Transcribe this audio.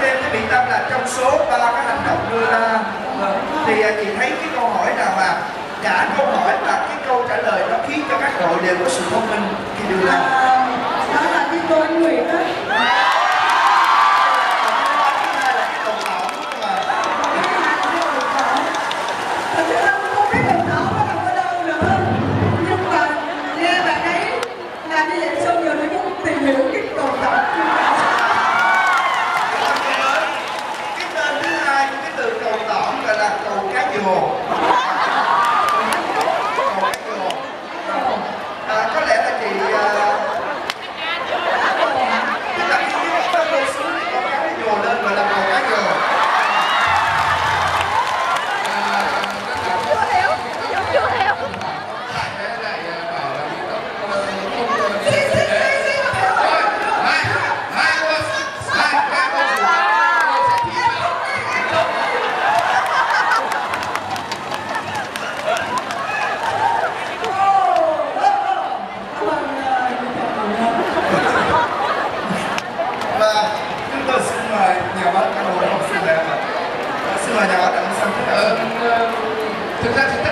thêm với Mỹ Tâm là trong số ba cái hành động đưa ra vâng, thì à, chị thấy cái câu hỏi nào mà cả câu hỏi và cái câu trả lời nó khiến cho các đội đều có sự thông minh khi đưa ra? À, đó là cái cô anh Nguyệt á Thực.